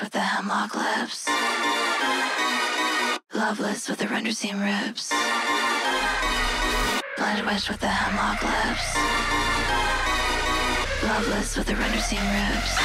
with the hemlock lips. Loveless with the render seam ribs. Wish with the hemlock lips. Loveless with the render seam ribs.